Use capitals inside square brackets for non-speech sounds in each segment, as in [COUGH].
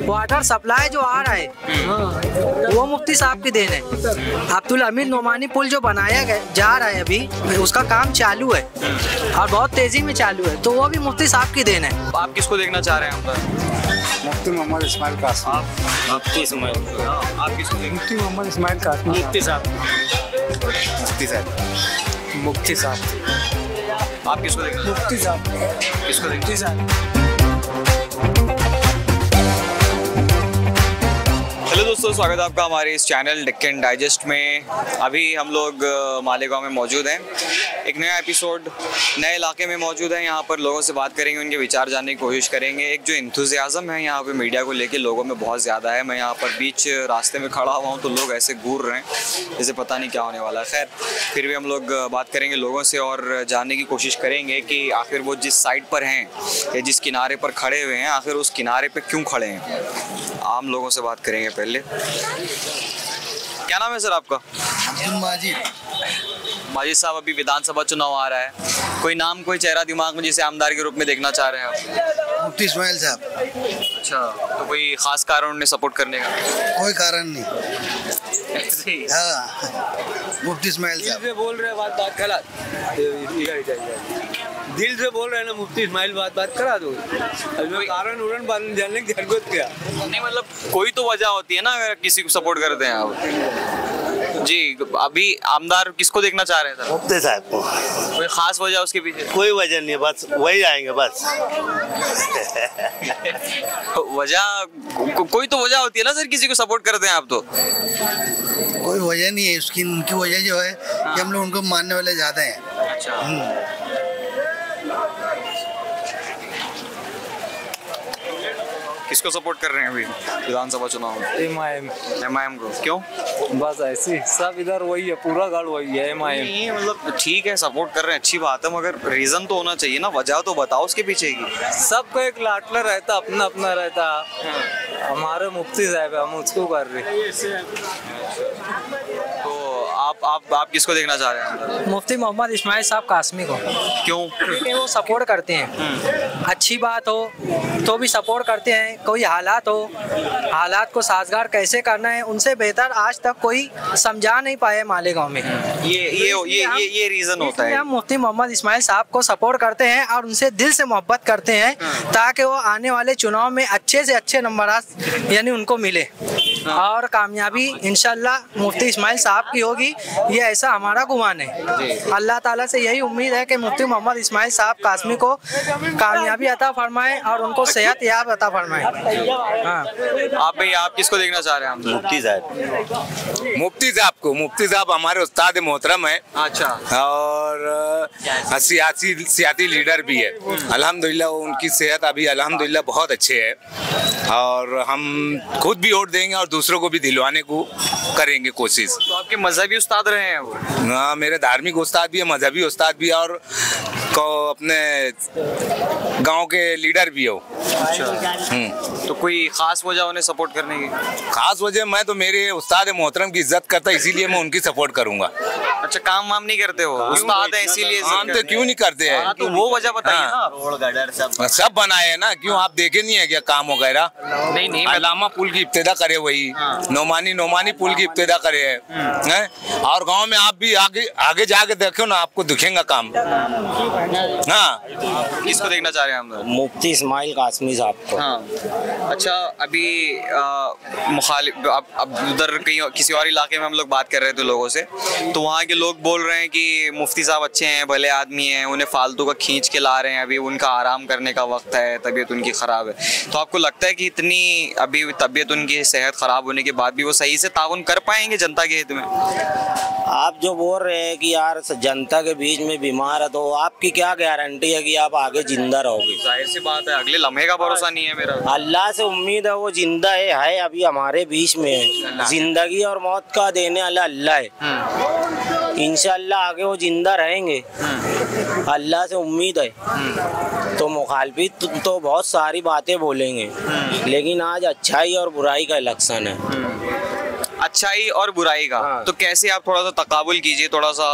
Water supply जो आ रहा है वो मुफ्ती साहब की देन है। अब्दुल अमीर नोमानी पुल जो बनाया गया जा रहा है अभी उसका काम चालू है और बहुत तेज़ी में चालू है तो वो भी मुफ्ती साहब की देन है। आप किसको देखना चाह रहे हैं अंदर मुफ्ती मोहम्मद इस्माइल कासमी। मुफ्ती आप किसको मुफ्ती मोहम्मद इस्माइल कासमी। मुफ्ती साहब। मुफ्ती साहब। मुफ्ती साहब। आप किसको देखना मुफ्ती साहब। किसको देखना साहब। हेलो दोस्तों, स्वागत है आपका हमारे इस चैनल डिक्कन डाइजेस्ट में। अभी हम लोग मालेगांव में मौजूद हैं। एक नया एपिसोड नए इलाके में मौजूद है। यहाँ पर लोगों से बात करेंगे, उनके विचार जानने की कोशिश करेंगे। एक जो इंथुजियाज़म है यहाँ पे मीडिया को लेके लोगों में बहुत ज़्यादा है। मैं यहाँ पर बीच रास्ते में खड़ा हुआ हूँ तो लोग ऐसे घूर रहे हैं। जैसे पता नहीं क्या होने वाला है। खैर, फिर भी हम लोग बात करेंगे लोगों से और जानने की कोशिश करेंगे कि आखिर वो जिस साइड पर हैं या जिस किनारे पर खड़े हुए हैं, आखिर उस किनारे पर क्यों खड़े हैं? आम लोगों से बात करेंगे पहले। क्या नाम है सर आपका? माजिद। माजिद साहब अभी विधानसभा चुनाव आ रहा है। कोई नाम कोई चेहरा दिमाग में जिसे आमदार के रूप में देखना चाह रहे हैं आप? मुफ्ती इस्माइल साहब। अच्छा तो कोई खास कारण उन्हें सपोर्ट करने का? कोई कारण नहीं। हाँ? मुफ्ती इस्माइल साहब। बोल रहे हैं बात बात गलत। दिल से बोल रहे हैं ना मुफ्ती इस्माइल बात बात करा दो। कारण उड़न बात जानने की ज़रूरत क्या नहीं मतलब कोई तो वजह होती है ना अगर किसी को सपोर्ट करते हैं आप। जी अभी आमदार किसको देखना चाह रहे हैं सर? मुफ्ती साहब को। कोई खास वजह उसके पीछे? कोई वजह नहीं है बस वही आएँगे बस। [LAUGHS] वजह को, कोई तो वजह होती है ना सर किसी को सपोर्ट करते हैं आप तो। कोई वजह नहीं है उसकी उनकी वजह जो है कि हम लोग उनको मानने वाले ज़्यादा हैं। अच्छा। किसको सपोर्ट कर रहे हैं अभी? विधानसभा चुनाव में। M I M M I M को। क्यों? बस ऐसी। सब इधर वही है पूरा गढ़ वही है एम आई एम मतलब ठीक है सपोर्ट कर रहे हैं अच्छी बात है मगर रीजन तो होना चाहिए ना। वजह तो बताओ उसके पीछे की। सबका एक लाटला रहता अपना अपना रहता। हमारे मुफ्ती साहब है हम उसको कर रहे। आप आप किसको देखना चाह रहे हैं? मुफ्ती मोहम्मद इस्माइल साहब कासमी को। क्यों? क्योंकि वो सपोर्ट करते हैं। अच्छी बात हो तो भी सपोर्ट करते हैं। कोई हालात हो हालात को साजगार कैसे करना है उनसे बेहतर आज तक कोई समझा नहीं पाए मालेगांव में। ये ये ये ये ये रीजन होता है। हम मुफ्ती मोहम्मद इस्माइल साहब को सपोर्ट करते हैं और उनसे दिल से मोहब्बत करते हैं ताकि वो आने वाले चुनाव में अच्छे से अच्छे नंबर यानी उनको मिले। और कामयाबी इंशाल्लाह मुफ्ती इसमाइल साहब की होगी। ये ऐसा हमारा गुमान है। अल्लाह ताला से यही उम्मीद है कि मुफ्ती मोहम्मद इसमाइल साहब कासमी को कामयाबी अता फरमाए और उनको सेहत याब अता फरमाए। हाँ। आप भाई आप किसको देखना चाह रहे हैं? मुफ्ती साहब। मुफ्ती साहब। को मुफ्ती साहब हमारे उस्ताद मोहतरम है। अच्छा। और सियासी सियासी लीडर भी है। अल्हम्दुलिल्लाह उनकी सेहत अभी अलहमदिल्ला बहुत अच्छे है। और हम खुद भी वोट देंगे और दूसरों को भी दिलवाने को करेंगे कोशिश। तो आपके मजहबी उस्ताद रहे हैं वो? हाँ मेरे धार्मिक उस्ताद भी है मजहबी उस्ताद भी है और को अपने गाँव के लीडर भी हो। हम्म। तो कोई खास वजह उन्हें सपोर्ट करने की? खास वजह मैं तो मेरे उस्ताद मोहतरम की इज़्ज़त करता इसीलिए मैं उनकी सपोर्ट करूँगा। अच्छा काम वाम नहीं करते हो उस्ताद है इसीलिए हम तो क्यों नहीं करते हैं? हाँ, तो वो वजह बताइए हाँ। ना सब। सब बनाए हैं ना क्यों आप देखे नहीं है क्या काम वगैरह? नहीं नहीं अलामा पुल की इब्तदा करे वही। नोमानी नोमानी पुल की इब्तदा करे है। और गाँव में आप भी आगे आगे जाके देखो ना आपको दिखेगा काम। हाँ किसको देखना चाह रहे हैं हम लोग? मुफ्ती इस्माइल कासमी साहब को। हाँ। अच्छा अभी मुखालिफ अब अब उधर कहीं किसी और इलाके में हम लोग बात कर रहे थे लोगों से तो वहाँ के लोग बोल रहे हैं कि मुफ्ती साहब अच्छे हैं भले आदमी हैं उन्हें फालतू का खींच के ला रहे हैं अभी उनका आराम करने का वक्त है तबीयत उनकी ख़राब है। तो आपको लगता है कि इतनी अभी तबीयत उनकी सेहत ख़राब होने के बाद भी वो सही से ताउन कर पाएँगे जनता के हित में? आप जो बोल रहे हैं कि यार जनता के बीच में बीमार है तो आपकी क्या गारंटी है कि आप आगे ज़िंदा रहोगे? ज़ाहिर सी बात है अगले लम्हे का भरोसा नहीं है मेरा। अल्लाह से उम्मीद है वो ज़िंदा है है अभी हमारे बीच में है। ज़िंदगी और मौत का देने वाला अल्लाह है। इंशाल्लाह आगे वो ज़िंदा रहेंगे। अल्लाह से उम्मीद है। तो मुखालफित तो बहुत सारी बातें बोलेंगे। लेकिन आज अच्छाई और बुराई का इलेक्शन है। अच्छाई और बुराई का। हाँ। तो कैसे आप थोड़ा सा तकाबुल कीजिए थोड़ा सा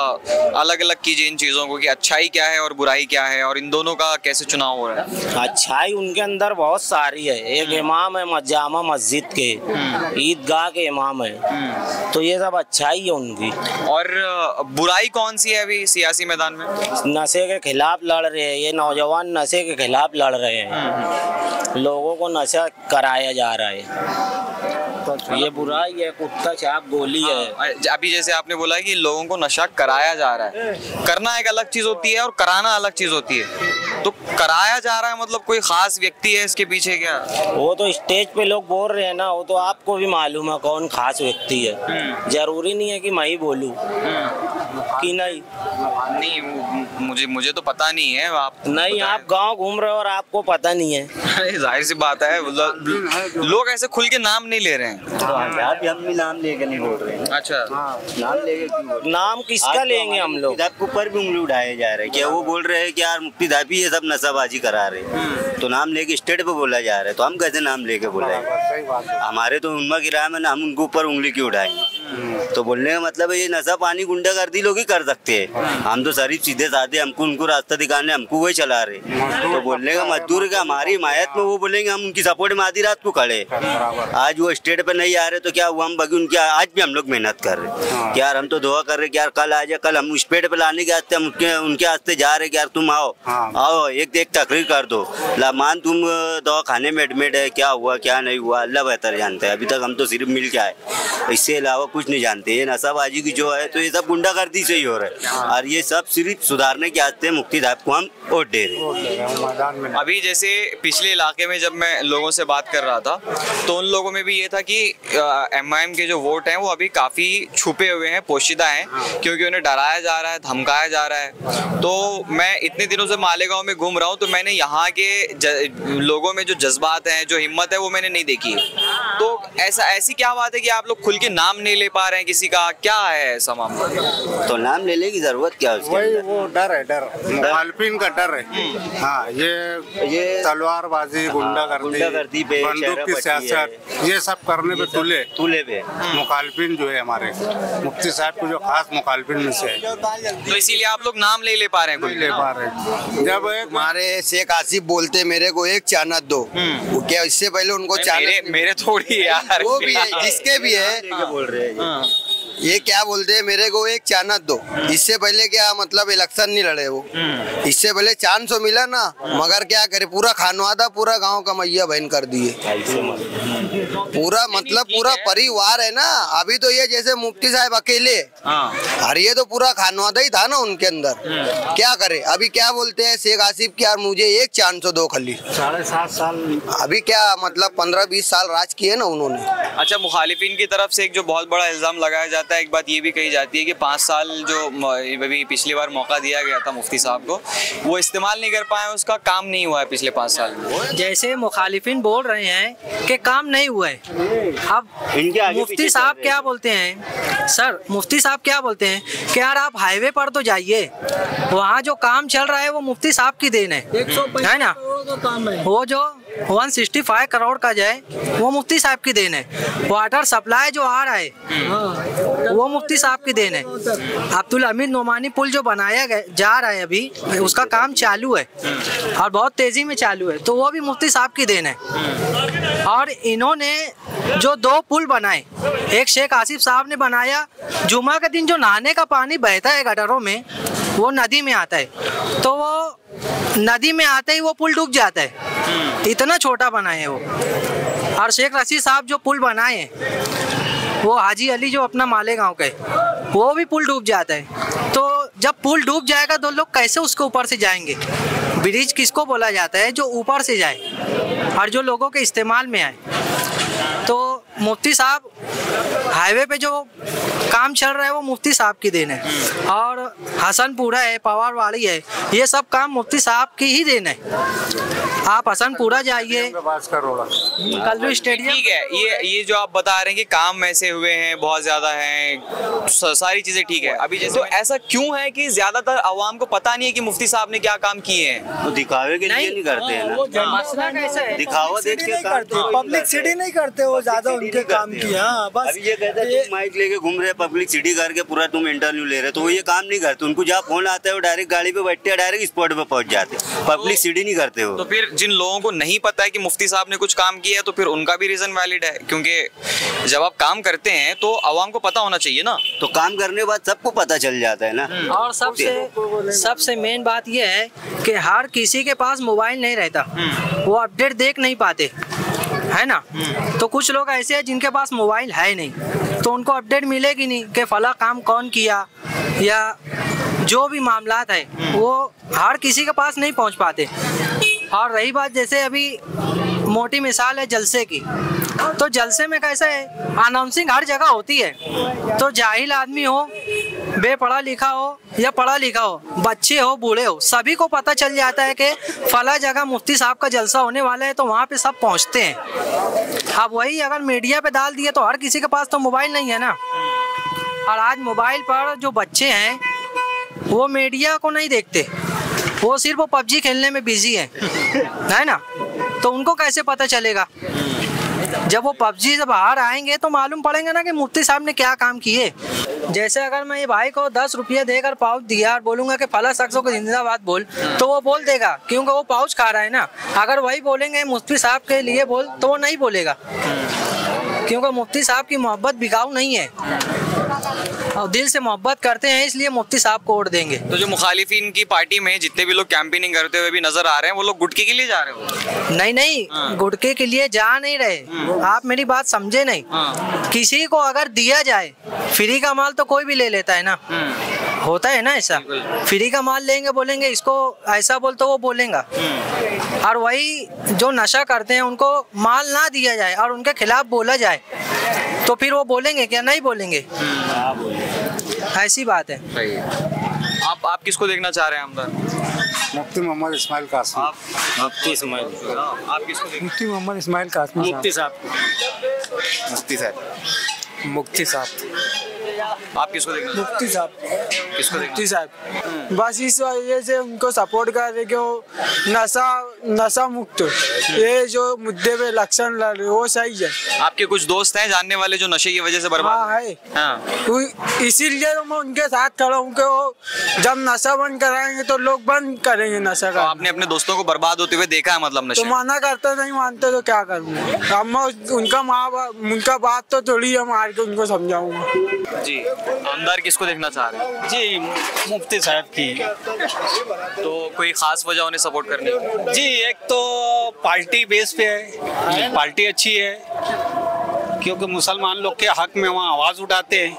अलग अलग कीजिए इन चीज़ों को कि अच्छाई क्या है और बुराई क्या है और इन दोनों का कैसे चुनाव हो रहा है? अच्छाई उनके अंदर बहुत सारी है। एक इमाम है जामा मस्जिद के ईदगाह के इमाम है। तो ये सब अच्छाई है उनकी। और बुराई कौन सी है अभी सियासी मैदान में? नशे के खिलाफ लड़ रहे हैं। ये नौजवान नशे के खिलाफ लड़ रहे हैं। लोगों को नशा कराया जा रहा है। ये बुराई है। कुत्ता छाप गोली है। हाँ, अभी जैसे आपने बोला कि लोगों को नशा कराया जा रहा है। करना एक अलग चीज़ होती है और कराना अलग चीज़ होती है। तो कराया जा रहा है मतलब कोई खास व्यक्ति है इसके पीछे क्या? वो तो स्टेज पे लोग बोल रहे हैं ना वो तो आपको भी मालूम है कौन खास व्यक्ति है। ज़रूरी नहीं है कि मैं ही बोलूँ। कि नहीं? नहीं मुझे मुझे तो पता नहीं है आप नहीं आप गाँव घूम रहे हो और आपको पता नहीं है। अरे ज़ाहिर सी बात है लोग ऐसे खुल के नाम नहीं ले रहे हैं। तो हम भी नाम लेके नहीं बोल रहे हैं। अच्छा। नाम लेके हैं? नाम किसका लेंगे हम लोग? के ऊपर भी उंगली उठाए जा रहे हैं क्या वो बोल रहे हैं कि यार मुफ्ती साहब ये सब नशाबाजी करा रहे हैं। तो नाम लेके स्टेट पे बोला जा रहा है तो हम कैसे नाम लेके बोले हमारे तो उनमा की राय में ना हम उनके ऊपर उंगली क्यों उठाएँगे? तो बोलने का मतलब है ये नशा पानी गुंडागर्दी लोग ही कर सकते हैं। हम तो शरीफ सीधे साधे हमको उनको रास्ता दिखाने हमको वही चला रहे तो बोलने का मजदूर का हमारी हिमायत में वो बोलेंगे हम उनकी सपोर्ट में आधी रात को खड़े आज वो स्टेट पे नहीं आ रहे तो क्या हुआ? हम बगी उनके आज भी हम लोग मेहनत कर रहे यार हम तो दुआ कर रहे हैं यार कल आ जाए कल हम पेड़ पे लाने के वास्ते हम उनके उनके वास्ते जा रहे यार तुम आओ। आओ एक एक तकरीर कर दो। लामान तुम दवा खाने में एडमिट है क्या हुआ क्या नहीं हुआ अल्लाह बेहतर जानते हैं। अभी तक हम तो सिर्फ़ मिल के आए। इससे अलावा कुछ नहीं जानते। ये नशाबाजी की जो है तो ये सब गुंडागर्दी से ही हो रहा है। और ये सब सिर्फ़ सुधारने के वास्ते मुफ्ती साहब को हम वोट दे रहे हैं। अभी जैसे पिछले इलाके में जब मैं लोगों से बात कर रहा था तो उन लोगों में भी ये था कि एम आई एम के जो वोट हैं वो अभी काफ़ी छुपे हुए हैं पोशीदा हैं क्योंकि उन्हें डराया जा रहा है धमकाया जा रहा है। तो मैं इतने दिनों से मालेगांव में घूम रहा हूँ तो मैंने यहाँ के लोगों में जो जज्बात हैं जो हिम्मत है वो मैंने नहीं देखी। तो ऐसा ऐसी क्या बात है कि आप लोग खुल के नाम नहीं ले पा रहे हैं किसी का क्या है ऐसा मामला? तो नाम लेने की ज़रूरत क्या है वही वो डर है डर। मुखालफिन का डर है। हाँ ये ये तलवारबाजी गुंडागर्दी गुंडागर्दी बंदूक की सियासत ये सब करने पे तुले। तुले पे। मुखालफिन जो है हमारे। मुफ्ती साहब को जो खास मुखालफिन में से है। तो इसीलिए आप लोग नाम नहीं ले पा रहे हैं ले पा रहे। जब हमारे शेख आसिफ बोलते मेरे को एक चानत दो। वो क्या इससे पहले उनको मेरे चानत मेरे थोड़ी यार। वो भी है जिसके भी है। बोल रहे हैं। ये? क्या बोलते हैं मेरे को एक चानक दो। इससे पहले क्या मतलब इलेक्शन नहीं लड़े वो। इससे पहले चांस तो मिला ना मगर क्या करे पूरा खानवादा पूरा गाँव का मैया बहन कर दिए। पूरा मतलब पूरा परिवार है ना। अभी तो ये जैसे मुफ्ती साहब अकेले। हाँ। और ये तो पूरा खानवादा ही था ना उनके अंदर। क्या करे? अभी क्या बोलते हैं शेख आसिफ की यार मुझे एक चांस दो खाली। साढ़े सात साल। अभी क्या मतलब पंद्रह बीस साल राज किए ना उन्होंने। अच्छा मुखालिफिन की तरफ़ से एक जो बहुत बड़ा इल्ज़ाम लगाया जाता है एक बात ये भी कही जाती है की पाँच साल जो अभी पिछली बार मौका दिया गया था मुफ्ती साहब को वो इस्तेमाल नहीं कर पाए उसका काम नहीं हुआ है पिछले पाँच साल में। जैसे मुखालिफिन बोल रहे हैं कि काम नहीं हुआ है। अब इनके आगे मुफ्ती साहब क्या बोलते हैं? सर मुफ्ती साहब क्या बोलते हैं? कि यार आप हाईवे पर तो जाइए। वहाँ जो काम चल रहा है वो मुफ्ती साहब की देन है। है ना? वो जो 165 करोड़ का जो है वो मुफ्ती साहब की देन है। वाटर सप्लाई जो आ रहा है वो मुफ्ती साहब की देन है। अब्दुल अमीर नोमानी पुल जो बनाया गया जा रहा है अभी उसका काम चालू है। और बहुत तेज़ी में चालू है। तो वो भी मुफ्ती साहब की देन है। और इन्होंने जो दो पुल बनाए, एक शेख आसिफ साहब ने बनाया जुमा के दिन जो नहाने का पानी बहता है गटरों में, वो नदी में आता है। तो वो नदी में आते ही वो पुल डूब जाता है। इतना छोटा बनाए वो। और शेख रशीद साहब जो पुल बनाए हैं वो हाजी अली जो अपना मालेगांव के वो भी पुल डूब जाता है। तो जब पुल डूब जाएगा तो लोग कैसे उसके ऊपर से जाएँगे? ब्रिज किसको बोला जाता है? जो ऊपर से जाए। और जो लोगों के इस्तेमाल में आए। तो मुफ्ती साहब, हाईवे पे जो काम चल रहा है वो मुफ्ती साहब की देन है। और हसनपुरा है, पवारवाड़ी है, ये सब काम मुफ्ती साहब की ही देन है। आप हसनपुरा जाइए। कलरू स्टेडियम ठीक है ये ये जो आप बता रहे हैं कि काम ऐसे हुए हैं बहुत ज़्यादा हैं सारी चीज़ें ठीक है। अभी जैसे तो ऐसा क्यों है कि ज़्यादातर आवाम को पता नहीं है कि मुफ्ती साहब ने क्या काम किए हैं? तो दिखावे के लिए नहीं करते हैं ना। मसला कैसा है। दिखावा देख के पब्लिक सिटी नहीं करते वो ज़्यादा उनके काम की हाँ। बस ये कहते माइक लेके घूम रहे पब्लिक सिटी करके पूरा तुम इंटरव्यू ले रहे तो वो ये काम नहीं करते। उनको जहाँ फ़ोन आता है वो डायरेक्ट गाड़ी पे बैठते हैं डायरेक्ट स्पॉट पे पहुँच जाते हैं। पब्लिक सिटी नहीं करते हो तो हो फिर जिन लोगों को नहीं पता है कि मुफ्ती साहब ने कुछ काम किया है तो फिर उनका भी रीजन वैलिड है। क्योंकि जब आप काम करते हैं तो आवाम को पता होना चाहिए ना। तो काम करने के बाद सबको पता चल जाता है ना। और सबसे सबसे मेन बात यह है कि हर किसी के पास मोबाइल नहीं रहता। वो अपडेट देख नहीं पाते। है ना? तो कुछ लोग ऐसे हैं जिनके पास मोबाइल है नहीं। तो उनको अपडेट मिलेगी नहीं कि फला काम कौन किया या जो भी मामला है वो हर किसी के पास नहीं पहुँच पाते। और रही बात जैसे अभी मोटी मिसाल है जलसे की। तो जलसे में कैसा है? अनाउंसिंग हर जगह होती है। तो जाहिल आदमी हो, बेपढ़ा लिखा हो या पढ़ा लिखा हो, बच्चे हो, बूढ़े हो, सभी को पता चल जाता है कि फला जगह मुफ्ती साहब का जलसा होने वाला है तो वहाँ पे सब पहुँचते हैं। अब वही अगर मीडिया पे डाल दिए तो हर किसी के पास तो मोबाइल नहीं है ना। और आज मोबाइल पर जो बच्चे हैं, वो मीडिया को नहीं देखते। वो सिर्फ़ वो पबजी खेलने में बिज़ी है। है ना? तो उनको कैसे पता चलेगा? जब वो पबजी से बाहर आएँगे तो मालूम पड़ेगा ना कि मुफ्ती साहब ने क्या काम किए। जैसे अगर मैं ये भाई को दस रुपये देकर पाउच दिया और बोलूँगा कि फला शख्सों को जिंदाबाद बोल तो वो बोल देगा, क्योंकि वो पाउच खा रहा है ना। अगर वही बोलेंगे मुफ्ती साहब के लिए बोल तो वो नहीं बोलेगा। क्योंकि मुफ्ती साहब की मोहब्बत बिकाऊ नहीं है। और दिल से मोहब्बत करते हैं इसलिए मुफ्ती साहब को वोट देंगे। तो जो मुखालिफिन की पार्टी में जितने भी लोग कैंपेनिंग करते हुए भी नज़र आ रहे हैं वो लोग गुटके के लिए जा रहे हो? नहीं नहीं गुटके के लिए जा नहीं रहे। आप मेरी बात समझे नहीं। किसी को अगर दिया जाए फ्री का माल तो कोई भी ले लेता है ना। होता है ना ऐसा? फ्री का माल लेंगे बोलेंगे इसको ऐसा बोल तो वो बोलेगा। और वही जो नशा करते हैं उनको माल ना दिया जाए और उनके खिलाफ बोला जाए तो फिर वो बोलेंगे क्या? नहीं बोलेंगे। ऐसी बात है। सही है। आप आप किसको देखना चाह रहे हैं आमदार? मुफ्ती मोहम्मद इस्माइल कासमी। आप मुफ्ती इस्माइल। आप किसको मुफ्ती मोहम्मद इस्माइल कासमी मुफ्ती साहब। मुफ्ती साहब। मुफ्ती साहब। आप किसको देखना मुफ्ती साहब। किसको मुफ्ती साहब। बस इस वजह से उनको सपोर्ट कर रहे कि वो नशा नशा मुक्त। ये जो मुद्दे पे इलेक्शन लड़ रहे वो सही है। आपके कुछ दोस्त हैं जानने वाले जो नशे की वजह से बर्बाद हाँ है। हाँ। इसीलिए तो मैं उनके साथ खड़ा हूँ कि वो जब नशा बंद कराएँगे तो लोग बंद करेंगे नशा तो का आपने अपने दोस्तों को बर्बाद होते हुए देखा है मतलब तो नशे माना करते नहीं मानते तो क्या करूँगा अब मैं उनका माँ उनका बात तो थोड़ी है मार के उनको समझाऊँगा। जी। आमदार किसको देखना चाह रहे हैं? जी मुफ्ती साहब की। तो कोई खास वजह उन्हें सपोर्ट करने है? जी एक तो पार्टी बेस पे है। पार्टी अच्छी है। क्योंकि मुसलमान लोग के हक में वहाँ आवाज़ उठाते हैं।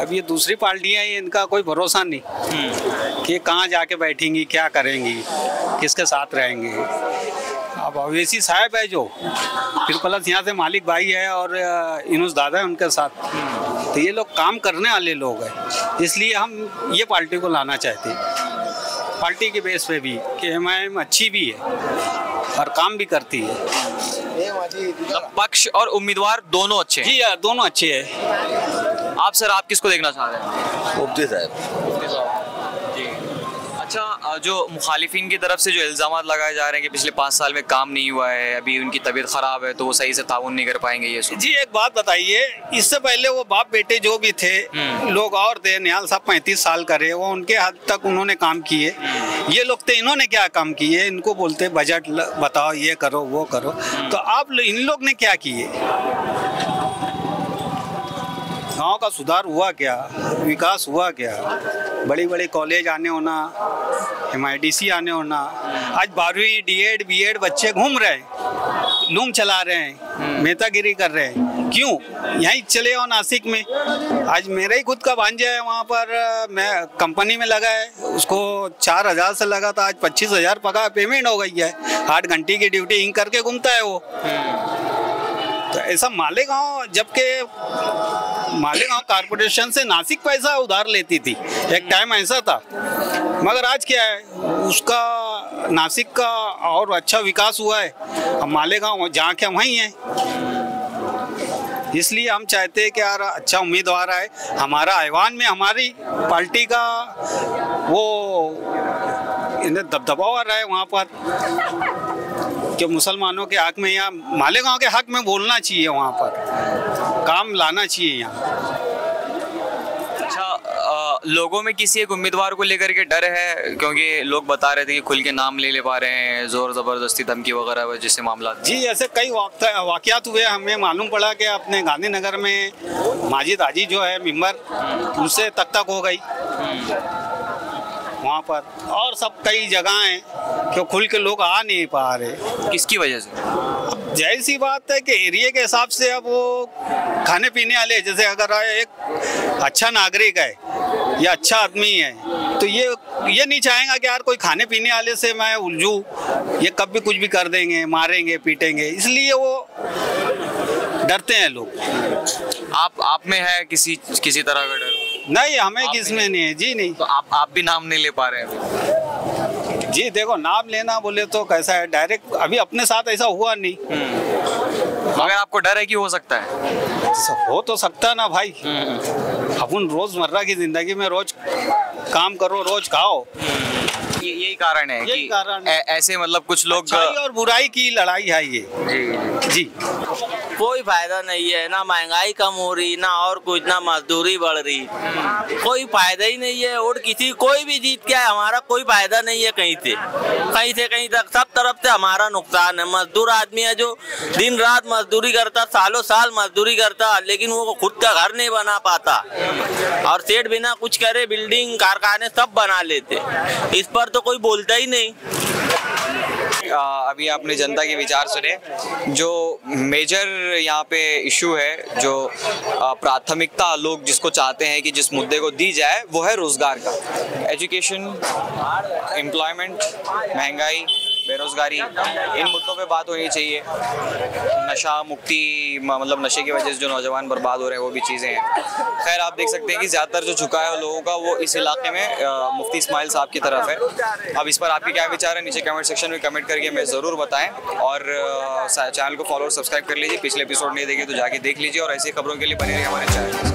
अब ये दूसरी पार्टियाँ हैं इनका कोई भरोसा नहीं। कि कहाँ जाके बैठेंगी क्या करेंगी किसके साथ रहेंगे। अब अवेसी साहब है जो फिर प्लस यहाँ से मालिक भाई है और इनुस दादा है उनके साथ। तो ये लोग काम करने वाले लोग हैं। इसलिए हम ये पार्टी को लाना चाहते हैं। पार्टी के बेस पे भी कि एम आई एम अच्छी भी है और काम भी करती है। मतलब पक्ष और उम्मीदवार दोनों अच्छे हैं। जी यार दोनों अच्छे हैं। आप सर आप किसको देखना चाह रहे हैं? मुफ्ती साहब। जो मुखालिफिन की तरफ़ से जो इल्ज़ाम लगाए जा रहे हैं कि पिछले पाँच साल में काम नहीं हुआ है अभी उनकी तबीयत ख़राब है तो वो सही से ताउन नहीं कर पाएँगे ये जी एक बात बताइए इससे पहले वो बाप बेटे जो भी थे लोग और थे निहाल साहब पैंतीस साल करे वो उनके हद तक उन्होंने काम किए। ये लोग थे इन्होंने क्या काम किए? इनको बोलते बजट बताओ ये करो वो करो। तो आप इन लोग ने क्या किए? गाँव का सुधार हुआ क्या? विकास हुआ क्या? बड़ी बड़ी कॉलेज आने होना एमआईडीसी आने होना आज बारहवीं डी एड बी एड बच्चे घूम रहे हैं लूम चला रहे हैं नेतागिरी कर रहे हैं। क्यों? यहीं चले हो नासिक में। आज मेरा ही खुद का भांजा है वहाँ पर मैं कंपनी में लगा है उसको चार हज़ार से लगा था आज पच्चीस हज़ार पका पेमेंट हो गई है। आठ घंटे की ड्यूटी इंग करके घूमता है वो। तो ऐसा मालेगांव, जबकि मालेगांव कारपोरेशन से नासिक पैसा उधार लेती थी। एक टाइम ऐसा था। मगर आज क्या है? उसका, नासिक का और अच्छा विकास हुआ है। मालेगांव, जहाँ के वहीं है। इसलिए हम चाहते हैं कि यार अच्छा उम्मीदवार आए। हमारा ऐवान में हमारी पार्टी का वो दबदबा आ रहा है वहाँ पर। कि मुसलमानों के हक में या मालेगांव के हक में बोलना चाहिए वहाँ पर। काम लाना चाहिए यहाँ। अच्छा लोगों में किसी एक उम्मीदवार को लेकर के डर है? क्योंकि लोग बता रहे थे कि खुल के नाम ले ले पा रहे हैं ज़ोर ज़बरदस्ती धमकी वगैरह जैसे मामला जी ऐसे कई वाक़- वाक़यात हुए। हमें मालूम पड़ा कि अपने गांधीनगर में माजिद हाजी जो है मेंबर उनसे तक तक हो गई वहाँ पर। और सब कई जगह हैं कि खुल के लोग आ नहीं पा रहे। किसकी वजह से? ज़ाहिर सी बात है कि एरिया के हिसाब से अब वो खाने पीने वाले जैसे अगर एक अच्छा नागरिक है या अच्छा आदमी है तो ये ये नहीं चाहेगा कि यार कोई खाने पीने वाले से मैं उलझूँ। ये कब भी कुछ भी कर देंगे मारेंगे पीटेंगे इसलिए वो डरते हैं लोग। आप आप में है किसी किसी तरह का डर? नहीं हमें किसमें नहीं है। जी नहीं। तो आप आप भी नाम नहीं ले पा रहे हैं जी देखो नाम लेना बोले तो कैसा है? डायरेक्ट अभी अपने साथ ऐसा हुआ नहीं। मगर आपको डर है कि हो सकता है? हो तो सकता है ना भाई। अपन रोज़मर्रा की ज़िंदगी में रोज काम करो रोज खाओ। यही कारण है यही कारण ऐसे मतलब कुछ लोग और बुराई की लड़ाई है ये। जी। जी। कोई फ़ायदा नहीं है, ना महँगाई कम हो रही, ना और कुछ, ना मजदूरी बढ़ रही। कोई फ़ायदा ही नहीं है, और किसी कोई भी जीत के आए, हमारा कोई फ़ायदा नहीं है कहीं से। कहीं से कहीं तक, सब तरफ़ से हमारा नुकसान है। मजदूर आदमी है जो दिन रात मजदूरी करता, सालों साल मजदूरी करता, लेकिन वो खुद का घर नहीं बना पाता। और सेठ बिना कुछ करे, बिल्डिंग, कारखाने सब बना लेते। इस पर तो कोई बोलता ही नहीं। अभी आपने जनता के विचार सुने। जो मेजर यहाँ पे इशू है, जो प्राथमिकता लोग जिसको चाहते हैं कि जिस मुद्दे को दी जाए, वो है रोज़गार का। एजुकेशन एम्प्लॉयमेंट महँगाई बेरोजगारी, इन मुद्दों पे बात होनी चाहिए। नशा मुक्ति मतलब नशे की वजह से जो नौजवान बर्बाद हो रहे हैं, वो भी चीज़ें हैं। खैर, आप देख सकते हैं कि ज़्यादातर जो झुका है लोगों का, वो इस इलाके में मुफ्ती इस्माइल साहब की तरफ़ है। अब इस पर आपके क्या विचार है? नीचे कमेंट सेक्शन में कमेंट करके हमें ज़रूर बताएँ। और चैनल को फॉलो और सब्सक्राइब कर लीजिए। पिछले एपिसोड नहीं देखे तो जाके देख लीजिए। और ऐसी खबरों के लिए बने रहिए हमारे चैनल